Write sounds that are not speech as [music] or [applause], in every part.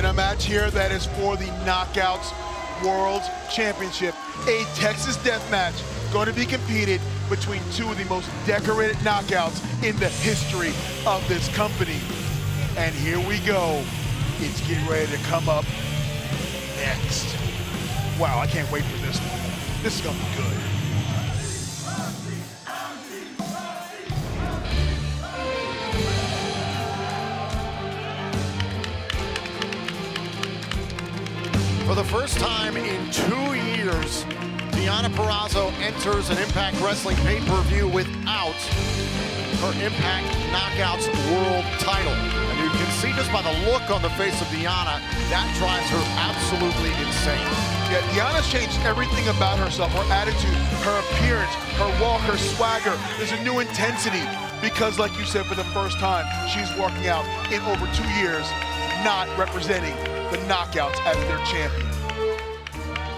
in a match here that is for the Knockouts World Championship. A Texas death match going to be competed between two of the most decorated knockouts in the history of this company. And here we go. It's getting ready to come up next. Wow, I can't wait for this one. This is gonna be good. For the first time in two years, Deonna Purrazzo enters an Impact Wrestling pay-per-view without her Impact Knockouts World title. And you can see just by the look on the face of Deonna, that drives her absolutely insane. Yeah, Deonna's changed everything about herself, her attitude, her appearance, her walk, her swagger. There's a new intensity because, like you said, for the first time, she's walking out in over two years, not representing the Knockouts as their champion.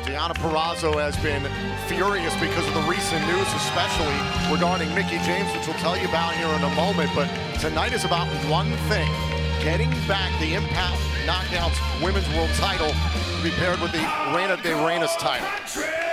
Deonna Purrazzo has been furious because of the recent news, especially regarding Mickie James, which we'll tell you about here in a moment. But tonight is about one thing, getting back the Impact Knockouts Women's World title paired with the Reina de Reinas title.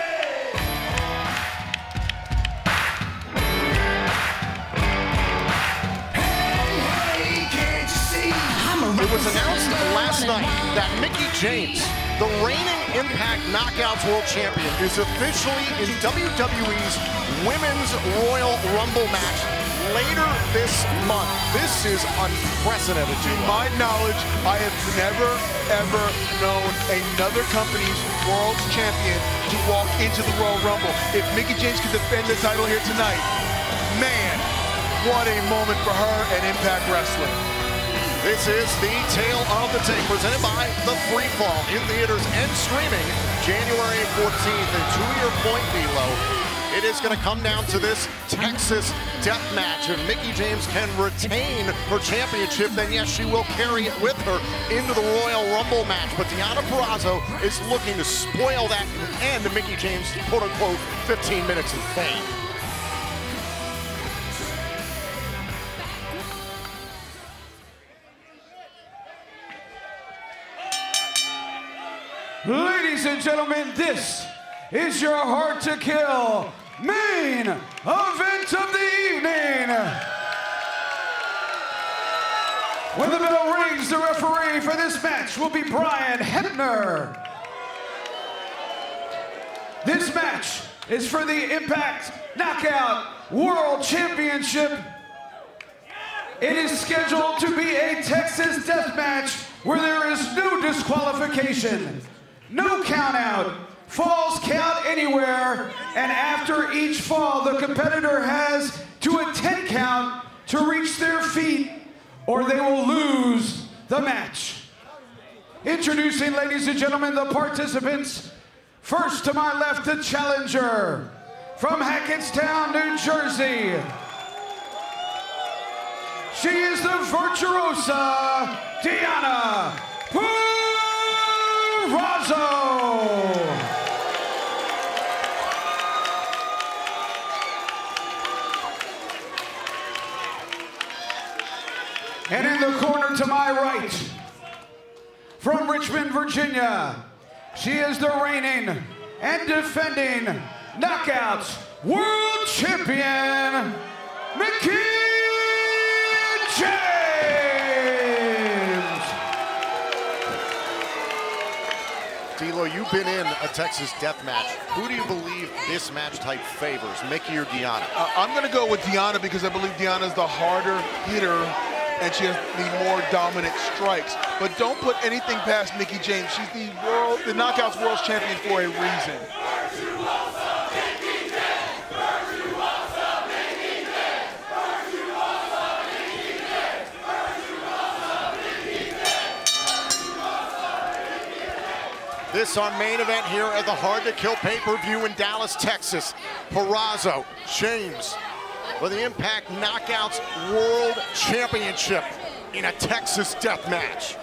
Was announced last night that Mickie James, the reigning Impact Knockouts World Champion, is officially in WWE's Women's Royal Rumble match later this month. This is unprecedented. To my knowledge, I have never, ever known another company's world champion to walk into the Royal Rumble. If Mickie James can defend the title here tonight, man, what a moment for her and Impact Wrestling. This is the Tale of the Tape, presented by The Freefall, in theaters and streaming January 14th and two-year point below. It is going to come down to this Texas death match. If Mickie James can retain her championship, then yes, she will carry it with her into the Royal Rumble match. But Deonna Purrazzo is looking to spoil that and end Mickie James' quote-unquote 15 minutes of fame. Ladies and gentlemen, this is your hard to kill main event of the evening. When the bell rings, the referee for this match will be Brian Hebner. This match is for the Impact Knockout World Championship. It is scheduled to be a Texas death match where there is no disqualification, no count out, falls count anywhere, and after each fall, the competitor has to a 10 count to reach their feet or they will lose the match. Introducing, ladies and gentlemen, the participants. First to my left, the challenger from Hackettstown, New Jersey. She is the virtuosa Deonna And in the corner to my right, from Richmond, Virginia, she is the reigning and defending Knockouts World Champion, James. D'Lo, you've been in a Texas death match. Who do you believe this match type favors, Mickie or Deonna? Uh, I'm going to go with Deonna because I believe Deonna is the harder hitter and she has the more dominant strikes. But don't put anything past Mickie James. She's the world, the Knockouts World Champion for a reason. This our main event here at the Hard to Kill pay-per-view in Dallas, Texas. Purrazzo, James, for the Impact Knockouts World Championship in a Texas death match.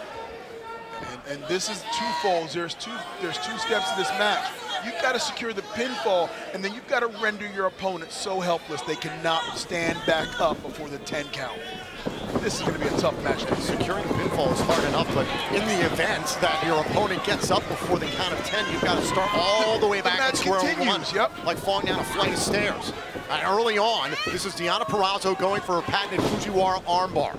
And, and this is two falls. There's two. There's two steps to this match. You've got to secure the pinfall, and then you've got to render your opponent so helpless they cannot stand back up before the 10 count. This is going to be a tough match. Securing the pinfall is hard enough, but in the event that your opponent gets up before the count of 10, you've got to start all the way back to square continues, one, yep. like falling down a flight of stairs. And early on, this is Deonna Purrazzo going for a patented Fujiwara armbar.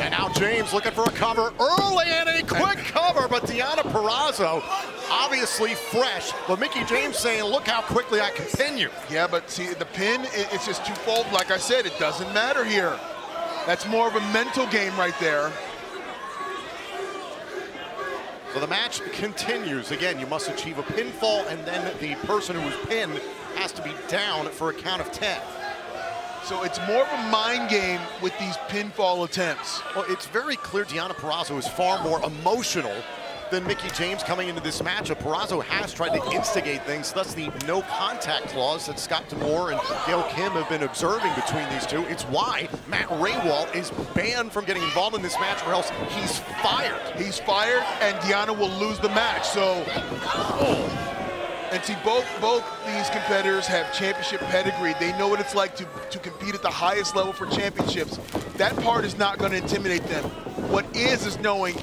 And now James looking for a cover early and a quick cover, but Deonna Purrazzo obviously fresh, but Mickie James saying, look how quickly I can pin you. Yeah, but see, the pin, it's just twofold. Like I said, it doesn't matter here. That's more of a mental game right there. So the match continues. Again, you must achieve a pinfall, and then the person who was pinned has to be down for a count of 10. So it's more of a mind game with these pinfall attempts. Well, it's very clear Deonna Purrazzo is far more emotional than Mickie James coming into this matchup. Purrazzo has tried to instigate things, thus the no contact clause that Scott D'Amore and Gail Kim have been observing between these two. It's why Matt Rehwoldt is banned from getting involved in this match or else he's fired. He's fired, and Deonna will lose the match. So, and see, both both these competitors have championship pedigree. They know what it's like to to compete at the highest level for championships. That part is not going to intimidate them. What is is knowing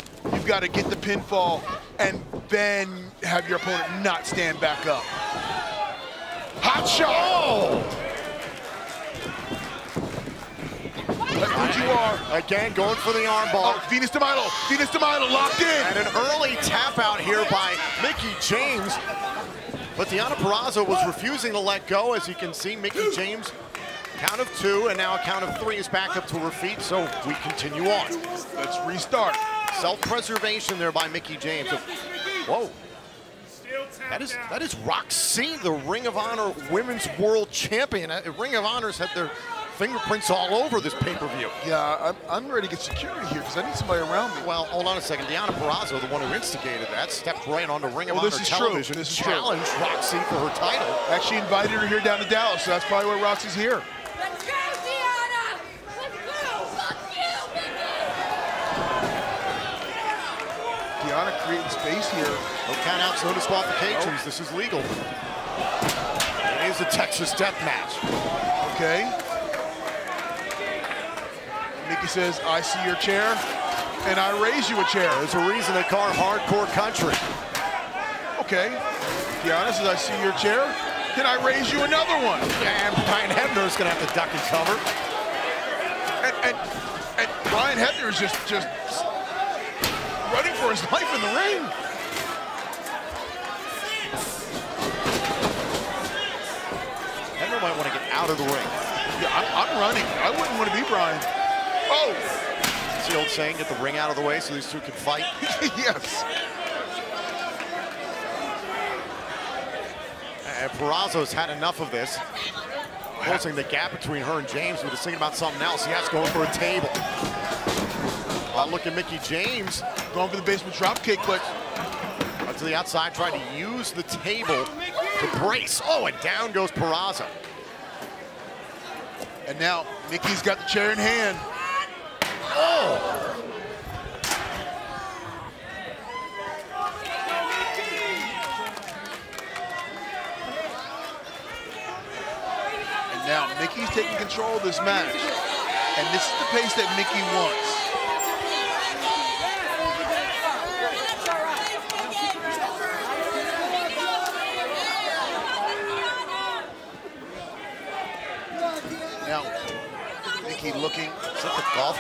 got to get the pinfall and then have your opponent not stand back up. Hot shot! Oh! Look who you are. Again, going for the armbar. Oh, Venus de Milo. Venus de Milo locked in. And an early tap out here by Mickie James. But Deonna Purrazzo was refusing to let go. As you can see, Mickie James, count of two, and now a count of three is back up to her feet. So we continue on. Let's restart. Self-preservation there by Mickie James. Whoa. That is that is Roxy, the Ring of Honor Women's World Champion. Uh, Ring of Honor's had their fingerprints all over this pay-per-view. Yeah, I'm, I'm ready to get security here because I need somebody around me. Well, hold on a second. Deonna Purrazzo, the one who instigated that, stepped right onto Ring of Well, Honor this is true. television This and is true. challenged Roxy for her title. Actually invited her here down to Dallas, so that's probably why Roxy's here. Let's go, Deonna! Let's go! Fuck you, Mickie! Deonna creating space here. No countouts, no disqualifications. This is legal. It is a Texas death match. Okay. Mickie says, I see your chair, and I raise you a chair. There's a reason they call it hardcore country. Okay. Deonna says, I see your chair. Can I raise you another one? And Brian Hebner's gonna have to duck and cover. And, and, and Brian Hebner is just, just running for his life in the ring. Hebner might want to get out of the ring. Yeah, I'm, I'm running. I wouldn't want to be Brian. Oh, It's the old saying, get the ring out of the way so these two can fight. [laughs] yes. And Purrazzo's had enough of this. Closing the gap between her and James, but is thinking about something else. He has to go for a table. Look at Mickie James Going for the basement drop kick, but Up to the outside, trying to use the table to brace. Oh, and down goes Purrazzo. and now Mickie's got the chair in hand. Oh! And now Mickie's taking control of this match. And this is the pace that Mickie wants. Now, Mickie looking. Is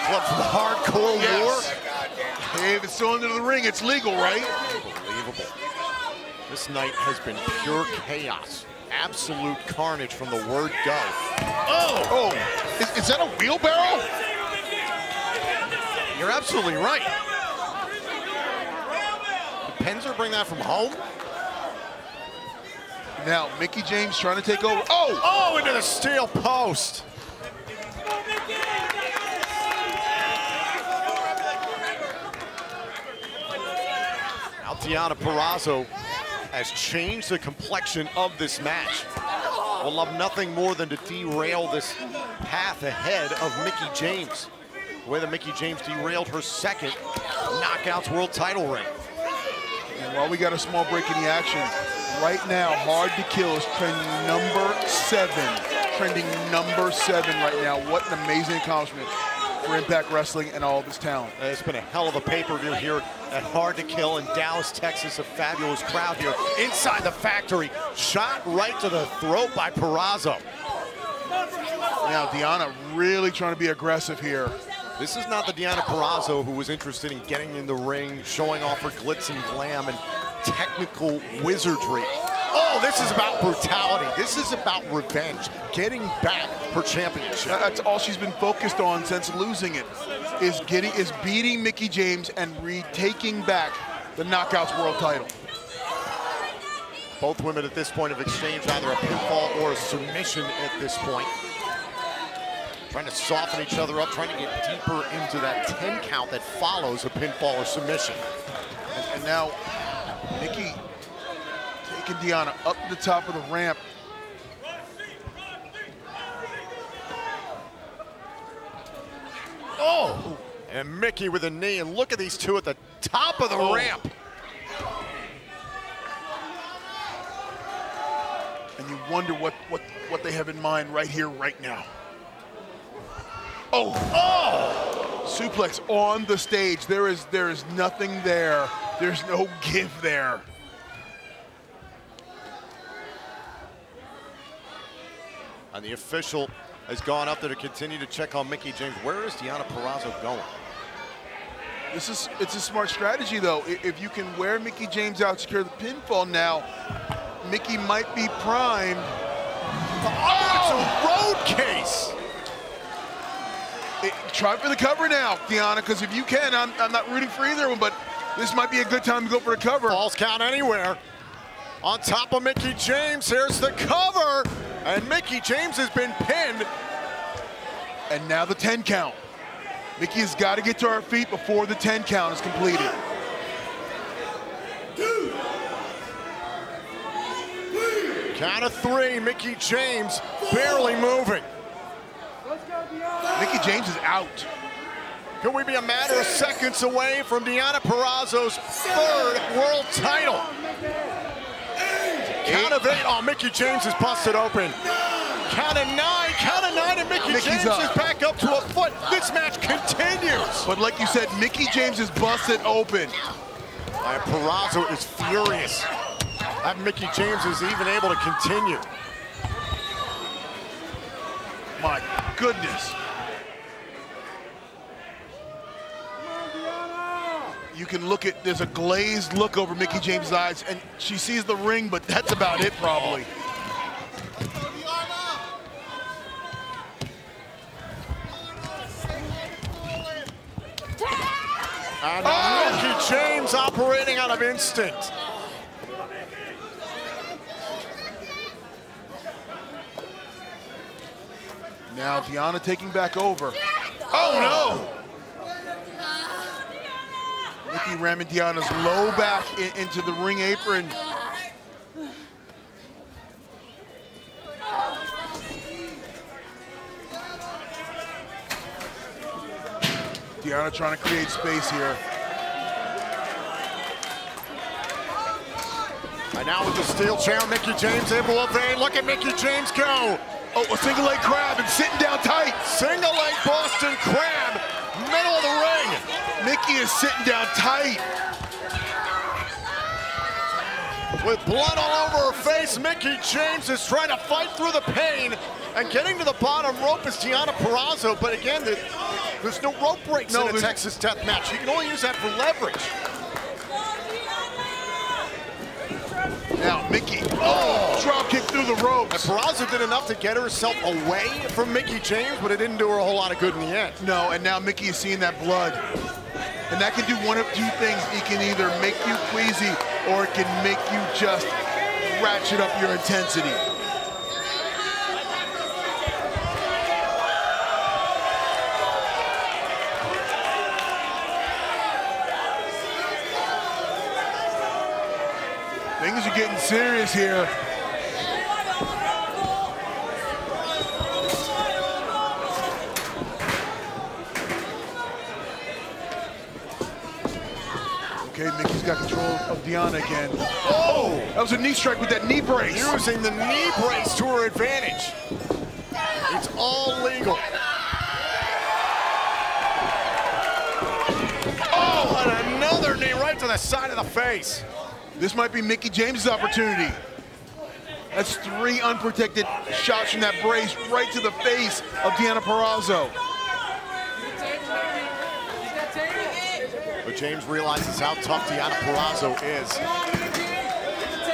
that the from Hardcore Yes. War? Hey, if it's still under the ring, it's legal, right? Unbelievable. This night has been pure chaos. Absolute carnage from the word go. Oh! Oh, is, is that a wheelbarrow? You're absolutely right. Did Penzer bring that from home? Now, Mickie James trying to take over. Oh! Oh, into the steel post. Now Deonna Purrazzo has changed the complexion of this match. Will love nothing more than to derail this path ahead of Mickie James. That Mickie James derailed her second Knockouts World title ring. And while we got a small break in the action, right now, Hard to Kill is trending number seven. Trending number seven right now. What an amazing accomplishment. For Impact Wrestling and all of his talent. Uh, it's been a hell of a pay-per-view here at Hard to Kill in Dallas, Texas. A fabulous crowd here inside the factory. Shot right to the throat by Purrazzo. Now, Deonna really trying to be aggressive here. This is not the Deonna Purrazzo who was interested in getting in the ring, showing off her glitz and glam and technical wizardry. Oh, this is about brutality. This is about revenge, getting back her championship. That's all she's been focused on since losing it, is getting is beating Mickie James and retaking back the Knockouts World title. Both women at this point have exchanged either a pinfall or a submission at this point. Trying to soften each other up, trying to get deeper into that 10 count that follows a pinfall or submission. And, and now, Mickie taking Deonna up the top of the ramp. Oh! And Mickie with a knee, and look at these two at the top of the Oh. ramp. And you wonder what, what, what they have in mind right here, right now. Oh, oh! Suplex on the stage. There is there is nothing there. There's no give there. And the official has gone up there to continue to check on Mickie James. Where is Deonna Purrazzo going? This is it's a smart strategy though. If you can wear Mickie James out, secure the pinfall now, Mickie might be primed. Oh, it's a road case! It- try for the cover now, Deonna, because if you can, I'm, I'm not rooting for either one, but this might be a good time to go for the cover. Falls count anywhere. On top of Mickie James, here's the cover. And Mickie James has been pinned. And now the 10 count. Mickie has got to get to her feet before the 10 count is completed. Count of three, Mickie James barely moving. Mickie James is out. Could we be a matter of seconds away from Deonna Purrazzo's third world title? Count of eight. Oh, Mickie James is busted open. Count of nine. Count of nine, and Mickie Mickie's James up. is back up to a foot. This match continues. But like you said, Mickie James is busted open. And Purrazzo is furious. That Mickie James is even able to continue. My goodness. You can look at, there's a glazed look over Mickie James' eyes, and she sees the ring, but that's about it probably. And now Mickie James operating out of instinct. Now Deonna taking back over. Oh no! Mickie ramming Deonna's low back in- into the ring apron. Deonna trying to create space here. And now with the steel chair, Mickie James able to evade. Look at Mickie James go. Oh, a single leg crab and sitting down tight. Single leg Boston Crab, Mickie is sitting down tight. With blood all over her face, Mickie James is trying to fight through the pain and getting to the bottom rope is Deonna Purrazzo. But again, the, there's no rope breaks No, in a Texas death match. You can only use that for leverage. Now Mickie, oh, drop kick through the And ropes. Purrazzo did enough to get herself away from Mickie James, but it didn't do her a whole lot of good in the end. No, and now Mickie is seeing that blood. And that can do one of two things. It can either make you queasy or it can make you just ratchet up your intensity. Things are getting serious here. of Dion again. Oh, that was a knee strike with that knee brace. Using the knee brace to her advantage. It's all legal. Oh, and another knee right to the side of the face. This might be Mickie James' opportunity. That's three unprotected shots from that brace right to the face of Deonna Purrazzo. James realizes how tough Deonna Purrazzo is.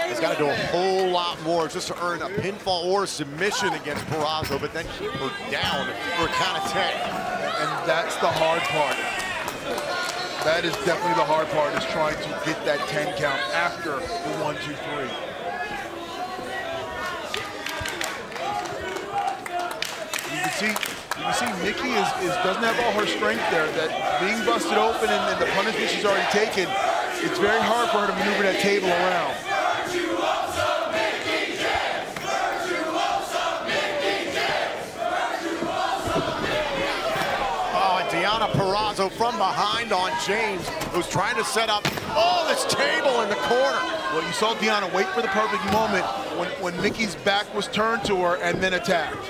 He's got to do a whole lot more just to earn a pinfall or submission against Purrazzo, but then keep her down for a count of 10. And that's the hard part. That is definitely the hard part, is trying to get that 10 count after the one, two, three. You can see, you see Mickie is, is doesn't have all her strength there. That being busted open and, and the punishment she's already taken, it's very hard for her to maneuver that table around. Oh, and Deonna Purrazzo from behind on James, who's trying to set up, oh, this table in the corner. Well, you saw Deonna wait for the perfect moment when, when Mickie's back was turned to her and then attacked.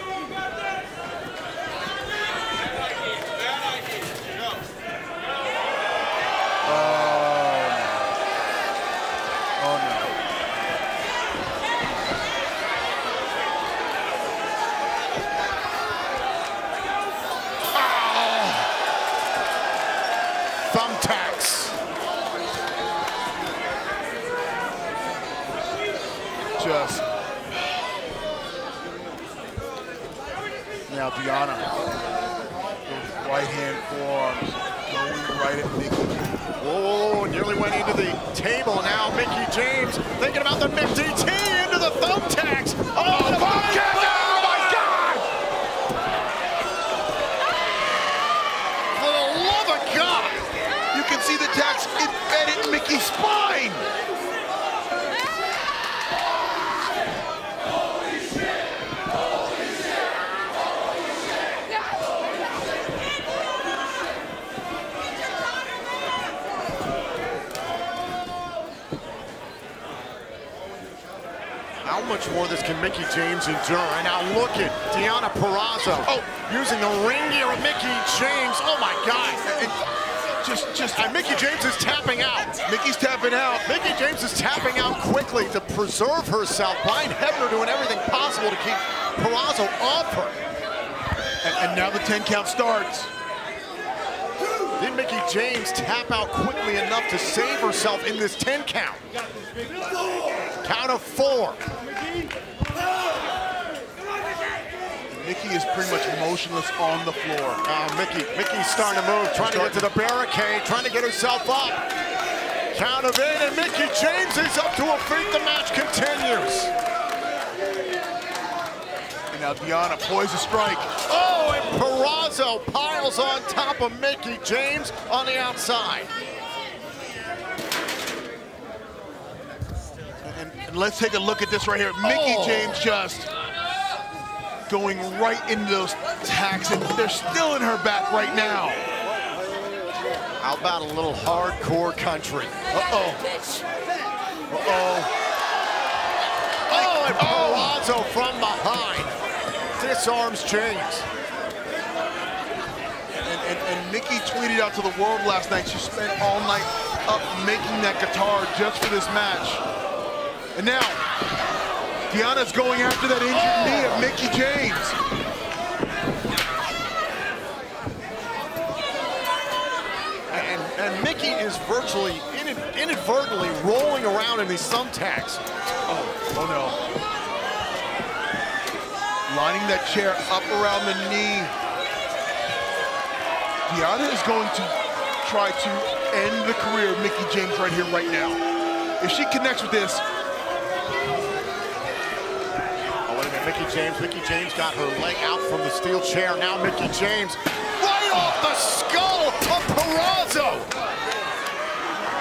Now Deonna. Those right hand forearms going right at Mickie. Whoa, oh, nearly went into the table. Now Mickie James thinking about the MickDT into the thumbtacks. Oh, oh, the thumbtack! Oh, my God! For the love of God! You can see the tacks embedded in Mickie's spine. More this can Mickie James endure? And now look at Deonna Purrazzo. Oh, using the ring gear of Mickie James. Oh my God. Just, just, And Mickie James is tapping out. Mickie's tapping out. Mickie James is tapping out quickly to preserve herself. Brian Hebner doing everything possible to keep Purrazzo off her. And, and now the 10 count starts. Did Mickie James tap out quickly enough to save herself in this 10 count? Count of four. Mickie is pretty much motionless on the floor. Uh, Mickie, Mickie's starting to move, trying to get to the barricade, trying to get herself up. Count of eight, and Mickie James is up to her feet. The match continues. And now Deonna poised a strike. Oh, and Purrazzo piles on top of Mickie James on the outside. And, let's take a look at this right here. Mickie Oh. James just going right into those tacks, and they're still in her back right now. How about a little hardcore country? Uh-oh. Uh-oh. Oh, and Purrazzo from behind disarms James. And, and, and Mickie tweeted out to the world last night she spent all night up making that guitar just for this match. And now, Deonna's going after that injured knee of Mickie James. And, and Mickie is virtually inadvertently rolling around in these thumbtacks. Oh, oh no. Lining that chair up around the knee. Deonna is going to try to end the career of Mickie James right here, right now. If she connects with this, Oh, wait a minute, Mickie James. Mickie James got her leg out from the steel chair. Now Mickie James right off the skull of Purrazzo.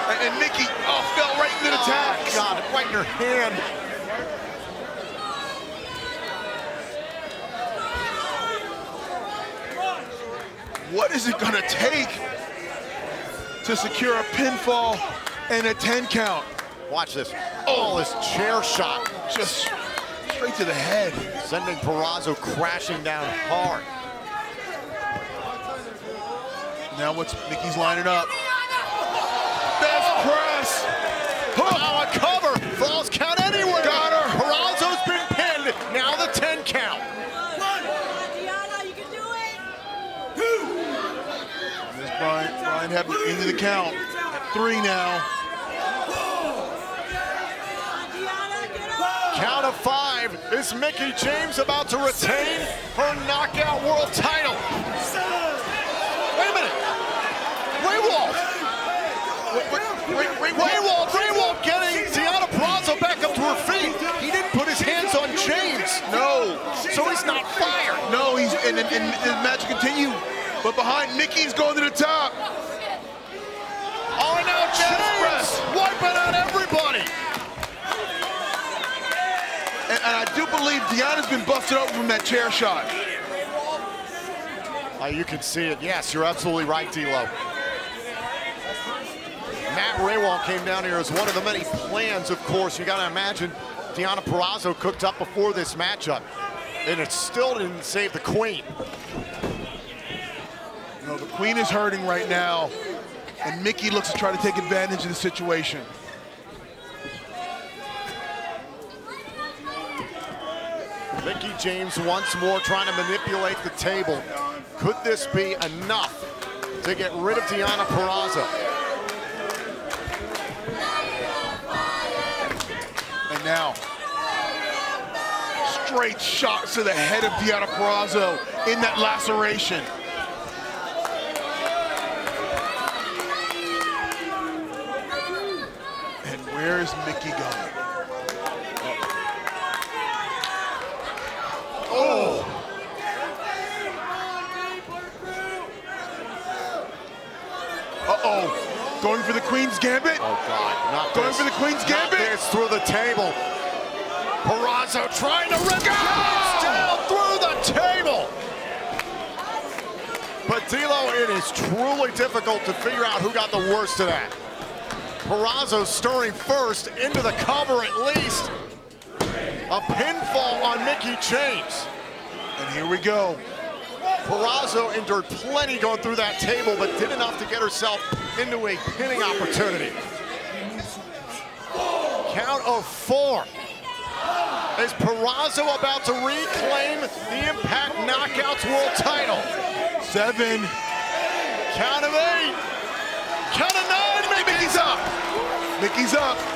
and, and Mickie, oh, fell right into the Oh. God, right in her hand. What is it gonna take to secure a pinfall and a 10 count? Watch this. Oh, his chair shot. Just straight to the head. Sending Purrazzo crashing down hard. Now what's Mickie's lining up? Best press. Hook. Now a cover. Falls count anywhere. Got her. Purrazzo's been pinned. Now the 10 count. One. Diana, you can do it. Two. There's Brian, Brian Hebner into the count. At three now. Is Mickie James about to retain her knockout world title? Wait a minute. Rehwoldt. Rehwoldt, Rehwoldt getting Deonna Purrazzo back up to her feet. He didn't put his hands on James. No. So he's not fired. No, he's and, and, and the match continue. But behind Mickie's going to the top. Oh, now James wiping out everybody. And, and I do believe Deonna's been busted open from that chair shot. Oh, you can see it. Yes, you're absolutely right, D'Lo. Matt Rehwoldt came down here as one of the many plans, of course. You got to imagine Deonna Purrazzo cooked up before this matchup. And it still didn't save the queen. You know, the queen is hurting right now. And Mickie looks to try to take advantage of the situation. James once more trying to manipulate the table. Could this be enough to get rid of Deonna Purrazzo? And now, straight shots to the head of Deonna Purrazzo in that laceration. And where is Mickie going? Oh! Uh-oh. Going for the Queen's Gambit? Oh, God. Not Going this. for the Queen's Not Gambit? this through the table. Purrazzo trying to rip James down through the table. But D'Lo, it is truly difficult to figure out who got the worst of that. Purrazzo stirring first into the cover at least. A pinfall on Mickie James. And here we go. Purrazzo endured plenty going through that table, but did enough to get herself into a pinning opportunity. Count of four. Is Purrazzo about to reclaim the Impact Knockouts World title? Seven. Count of eight. Count of nine. Mickie's up. Mickie's up.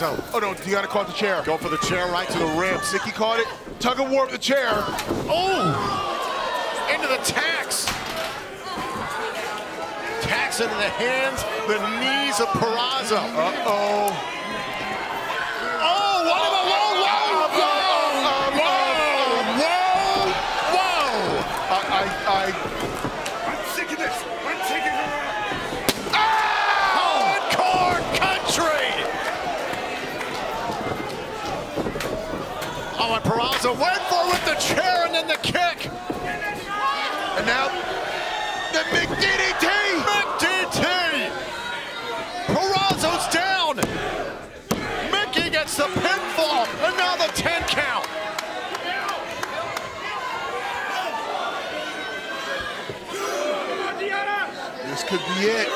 Oh no, Deonna caught the chair. Go for the chair right to the rim. Mickie caught it. Tug of war of the chair. Oh! Into the tacks. Tacks into the hands, the knees of Purrazzo. Uh-oh. Oh, whoa, whoa, whoa, whoa, whoa, whoa, whoa, I, I, I, I'm sick of this. I'm taking her out. Hardcore country. Oh, and Purrazzo went for it with the chair and then the kick. and now the McDDT. McDT. Purrazzo's down. Mickie gets the pinfall, and now the 10 count. This could be it.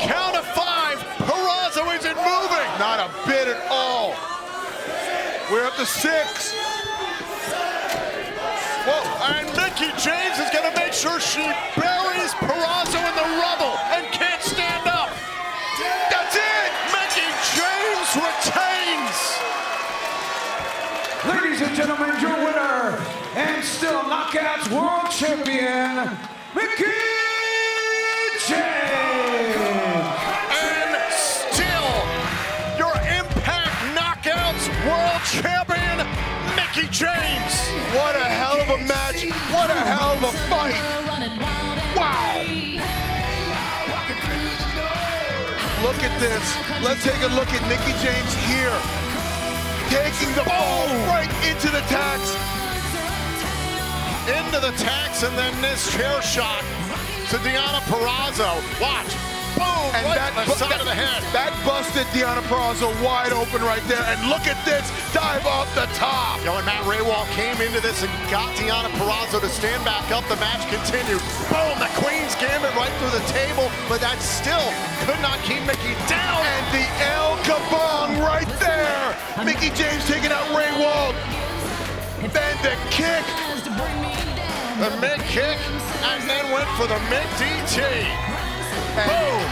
Count of five. Purrazzo isn't moving. Not a bit at all. Up to six. Well, and Mickie James is going to make sure she buries Purrazzo in the rubble and can't stand up. That's it. Mickie James retains. Ladies and gentlemen, your winner and still Knockouts World Champion, Mickie James. What a hell of a match. What a hell of a fight. Wow. Look at this. Let's take a look at Mickie James here. Taking the ball oh. right into the tacks. Into the tacks and then this chair shot to Deonna Purrazzo. Watch. Boom! And right that, in bu- side that, of the head. that busted Deonna Purrazzo wide open right there. And look at this dive off the top. Yo, and Matt Rehwoldt came into this and got Deonna Purrazzo to stand back up. The match continued. Boom! The Queen's Gambit right through the table, but that still could not keep Mickie down. And the El Kabong right there. Mickie James taking out Ray Wald. Then the kick. The mid kick, and then went for the mid DT. Boom!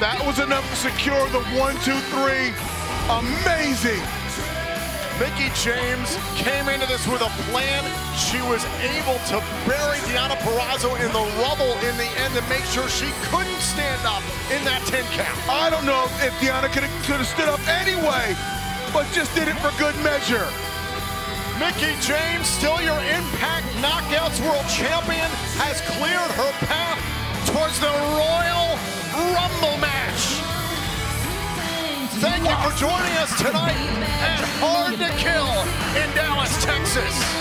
That was enough to secure the one, two, three. Amazing. Mickie James came into this with a plan. She was able to bury Deonna Purrazzo in the rubble in the end to make sure she couldn't stand up in that 10 count. I don't know if Deonna could have stood up anyway, but just did it for good measure. Mickie James, still your Impact Knockouts World Champion, has cleared her path towards the Royal Rumble match. Thank you for joining us tonight at Hard to Kill in Dallas, Texas.